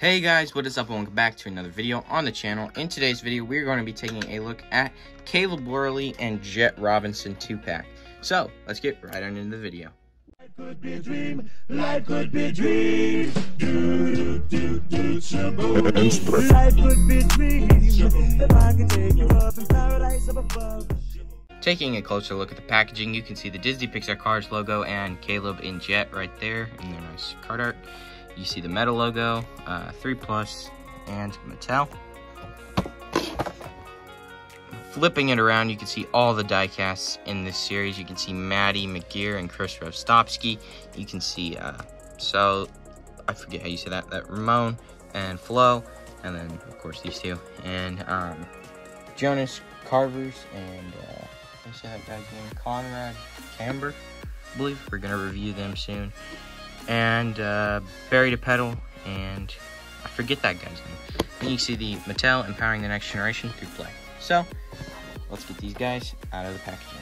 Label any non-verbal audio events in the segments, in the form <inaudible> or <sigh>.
Hey guys, what is up and welcome back to another video on the channel. In today's video, we're going to be taking a look at Caleb Worley and Jet Robinson 2-pack. So, let's get right on into the video. Life could be a dream, life could be a dream. Do, do, do, do, shaboom. Life could be a dream. If I can take you up in paradise up above. Taking a closer look at the packaging, you can see the Disney Pixar Cars logo and Caleb and Jet right there in their nice card art. You see the Meta logo, uh, 3 Plus, and Mattel. Flipping it around, you can see all the diecasts in this series. You can see Maddy McGear and Chris Rostopski. You can see, uh, so, I forget how you say that, that Ramon and Flo, and then, of course, these two. And, um, Jonas Carvers and, uh, what's that guy's name? Conrad Camber, I believe. We're going to review them soon and uh, Barry pedal, and I forget that guy's name. And you see the Mattel empowering the next generation through play. So, let's get these guys out of the packaging.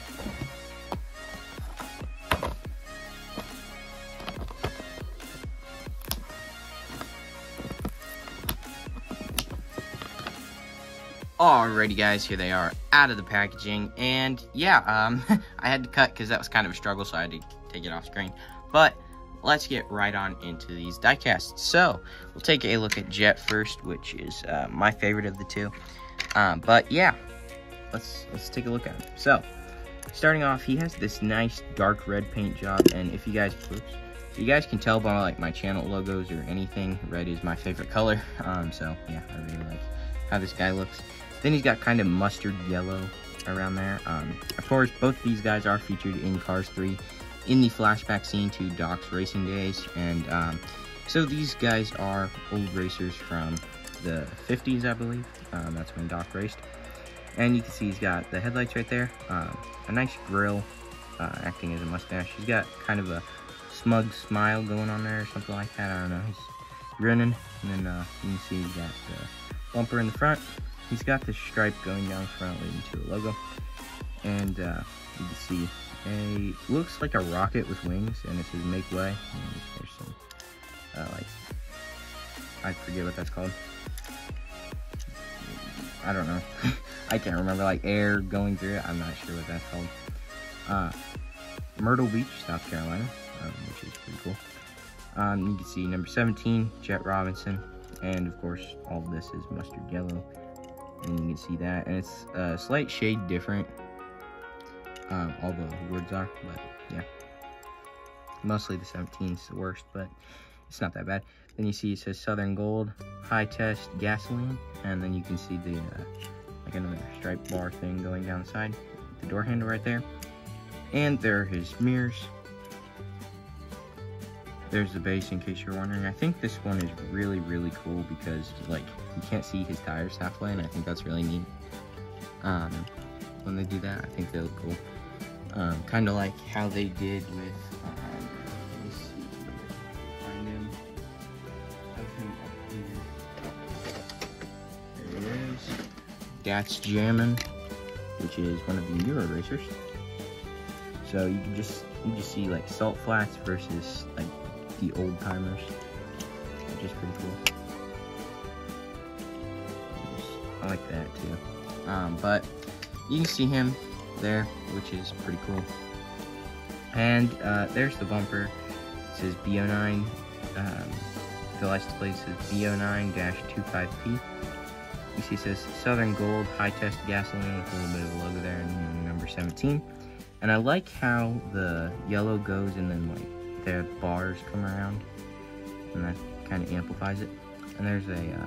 Alrighty guys, here they are out of the packaging, and yeah, um, <laughs> I had to cut because that was kind of a struggle, so I had to take it off screen. But let's get right on into these diecasts. So, we'll take a look at Jet first, which is uh, my favorite of the two. Um, but yeah, let's let's take a look at him. So, starting off, he has this nice dark red paint job, and if you guys, oops, if you guys can tell by like my channel logos or anything, red is my favorite color. <laughs> Um, so yeah, I really like how this guy looks. Then he's got kind of mustard yellow around there. Um, of course, both these guys are featured in Cars 3 in the flashback scene to Doc's racing days. And um, so these guys are old racers from the 50s, I believe. Um, that's when Doc raced. And you can see he's got the headlights right there, um, a nice grill uh, acting as a mustache. He's got kind of a smug smile going on there or something like that. I don't know. He's grinning. And then uh, you can see he's got the bumper in the front. He's got the stripe going down front leading to the logo. And uh, you can see a looks like a rocket with wings, and it says "Make Way." And there's some uh, like I forget what that's called. I don't know. <laughs> I can't remember. Like air going through it. I'm not sure what that's called. Uh, Myrtle Beach, South Carolina, um, which is pretty cool. Um, you can see number 17, Jet Robinson, and of course all of this is mustard yellow, and you can see that, and it's a slight shade different um, all the words are, but yeah. Mostly the 17 is the worst, but it's not that bad. Then you see it says Southern Gold, High Test Gasoline, and then you can see the, uh, like another stripe bar thing going down the side, the door handle right there. And there are his mirrors. There's the base in case you're wondering. I think this one is really, really cool because like you can't see his tires halfway and I think that's really neat. Um, when they do that, I think they look cool. Um, kind of like how they did with, um, he is. That's Jammin', which is one of the newer racers. So you can just, you just see like salt flats versus like the old timers, which is pretty cool. I like that too. Um, but you can see him there, which is pretty cool. And uh, there's the bumper. It says B09. Um, the license plate says B09-25P. You see it says Southern Gold High Test Gasoline with a little bit of a logo there and number 17. And I like how the yellow goes and then like the bars come around and that kind of amplifies it. And there's a uh,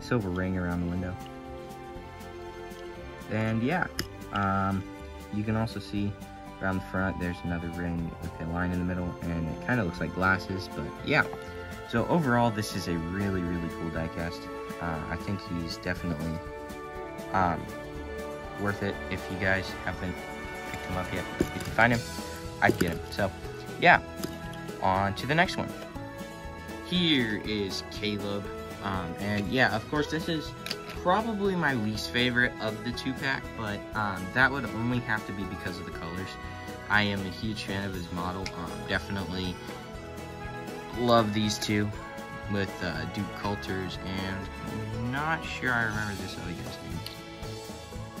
silver ring around the window. And yeah, um, you can also see around the front there's another ring with a line in the middle and it kind of looks like glasses but yeah. So overall this is a really really cool diecast. Uh, I think he's definitely um, worth it if you guys haven't picked him up yet. If you find him I'd get him. So yeah on to the next one. Here is Caleb. Um, and yeah of course this is probably my least favorite of the two-pack, but um, that would only have to be because of the colors. I am a huge fan of his model. Um, definitely love these two. with uh, Duke Coulters, and not sure I remember this other guy's name.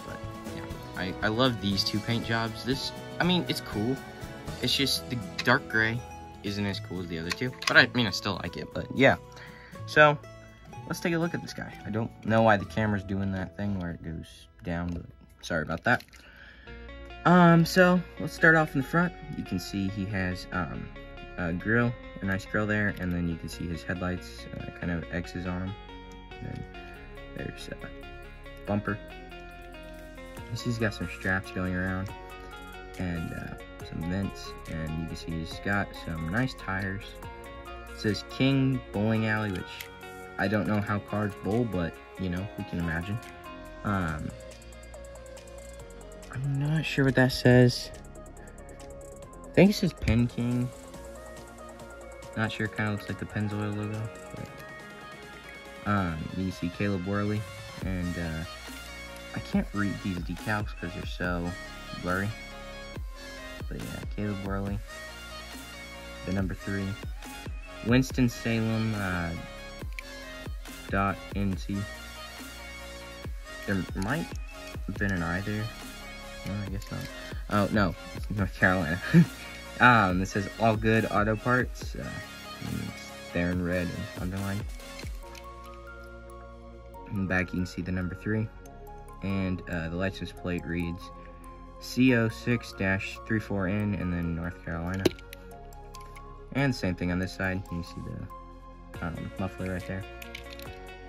But yeah, I, I love these two paint jobs. This, I mean, it's cool. It's just the dark gray isn't as cool as the other two, but I mean, I still like it. But yeah, so let's take a look at this guy. I don't know why the camera's doing that thing where it goes down, but sorry about that. Um, so let's start off in the front. You can see he has um, a grill, a nice grill there, and then you can see his headlights, uh, kind of X's on. And then there's a bumper. You see he's got some straps going around, and uh, some vents, and you can see he's got some nice tires. It says King Bowling Alley, which I don't know how cards bowl, but you know, we can imagine. Um, I'm not sure what that says. I think it says Pen King. Not sure, kind of looks like the Pennzoil logo. But, um, you see Caleb Worley, and uh, I can't read these decals because they're so blurry. But yeah, Caleb Worley, the number three. Winston Salem, uh, NC. There might have been an I there. No, I guess not. Oh, no, North Carolina. <laughs> um, it says all good auto parts. Uh, it's there in red and underlined. In back, you can see the number three. And uh, the license plate reads CO6-34N and then North Carolina. And same thing on this side. You can see the um, muffler right there.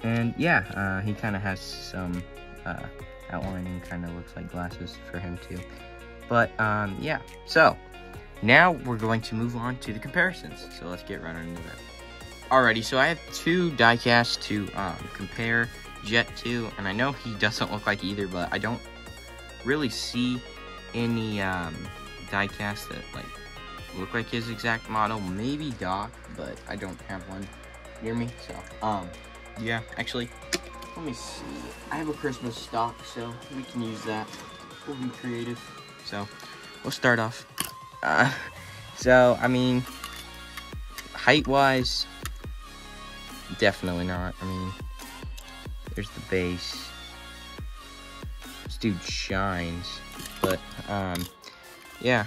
And yeah, uh, he kind of has some uh, outlining, kind of looks like glasses for him too. But um, yeah, so now we're going to move on to the comparisons. So let's get right into that. Alrighty, so I have two diecasts to um, compare Jet to, and I know he doesn't look like either, but I don't really see any um, diecasts that like look like his exact model. Maybe Doc, but I don't have one near me. So um, yeah, actually, let me see. I have a Christmas Doc, so we can use that. We'll be creative. So we'll start off. Uh, so I mean, height-wise, definitely not. I mean, there's the base. This dude shines, but um, yeah.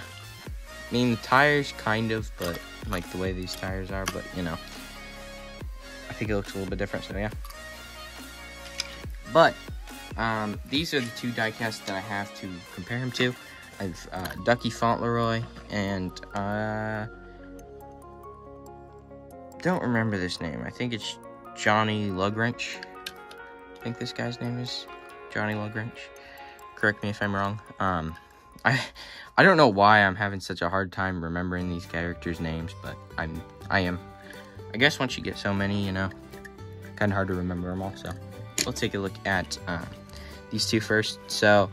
I mean, the tires kind of, but like the way these tires are, but you know. Think it looks a little bit different, so yeah. But, um, these are the two diecasts that I have to compare him to. I've uh, Ducky Fauntleroy and, uh, don't remember this name. I think it's Johnny Lugwrench. I think this guy's name is Johnny Lugwrench. Correct me if I'm wrong. Um, I I don't know why I'm having such a hard time remembering these characters' names, but I'm I am. I guess once you get so many, you know, kind of hard to remember them all. So let's take a look at uh, these two first. So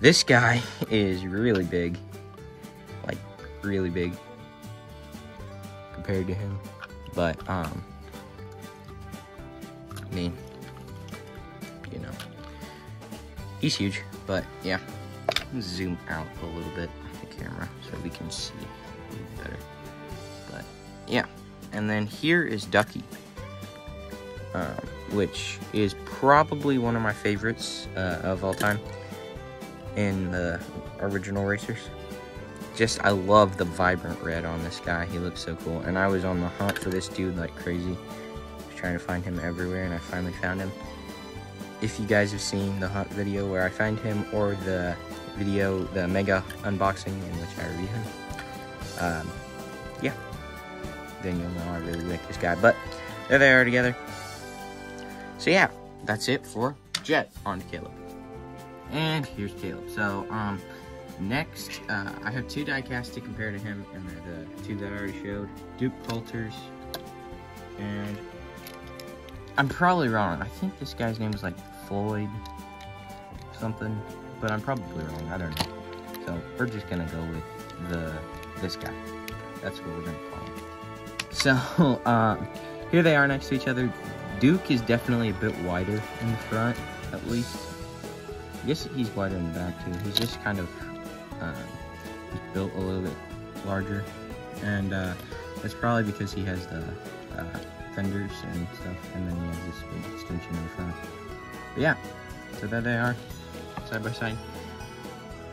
this guy <laughs> is really big, like really big compared to him. But um, I mean, you know, he's huge. But yeah, zoom out a little bit the camera so we can see better. But yeah, and then here is Ducky, uh, which is probably one of my favorites uh, of all time in the original racers. Just, I love the vibrant red on this guy. He looks so cool. And I was on the hunt for this dude like crazy. trying to find him everywhere, and I finally found him. If you guys have seen the hunt video where I find him, or the video, the mega unboxing in which I review him, um, yeah, then you'll know I really like this guy. But there they are together. So yeah, that's it for Jet on Caleb. And here's Caleb. So, um, next, uh, I have two diecasts to compare to him, and they're the two that I already showed. Duke Coulters, and I'm probably wrong. I think this guy's name was like Floyd something, but I'm probably wrong. I don't know. So we're just gonna go with the this guy. That's what we're gonna call him. So, um, <laughs> here they are next to each other. Duke is definitely a bit wider in the front, at least. I guess he's wider in the back too. He's just kind of uh, he's built a little bit larger, and uh, that's probably because he has the uh, fenders and stuff, and then he has this big extension in the front. But yeah, so there they are, side by side.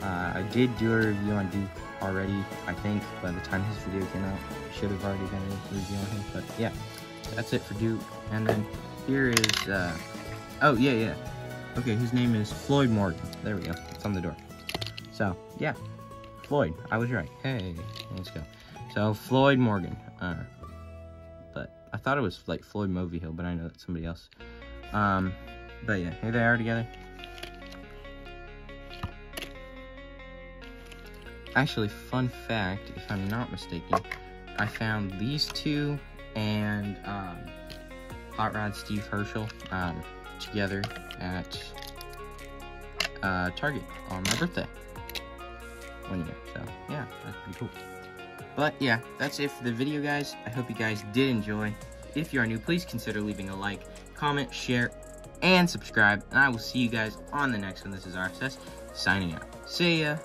Uh, I did do a review on Duke already, I think, by the time this video came out. Should have already been a review on him, but yeah, that's it for Duke. And then here is, uh, oh, yeah, yeah. Okay, his name is Floyd Morgan. There we go, it's on the door. So, yeah, Floyd, I was right. Hey, let's go. So, Floyd Morgan, uh, but I thought it was like Floyd Mulvihill, but I know that's somebody else. Um, but yeah, here they are together. Actually, fun fact, if I'm not mistaken, I found these two and um, Hot Rod Steve Herschel um, together at uh, Target on my birthday one year. So yeah, that's pretty cool. But yeah, that's it for the video, guys. I hope you guys did enjoy. If you are new, please consider leaving a like, comment, share, and subscribe. And I will see you guys on the next one. This is RSS signing out. See ya.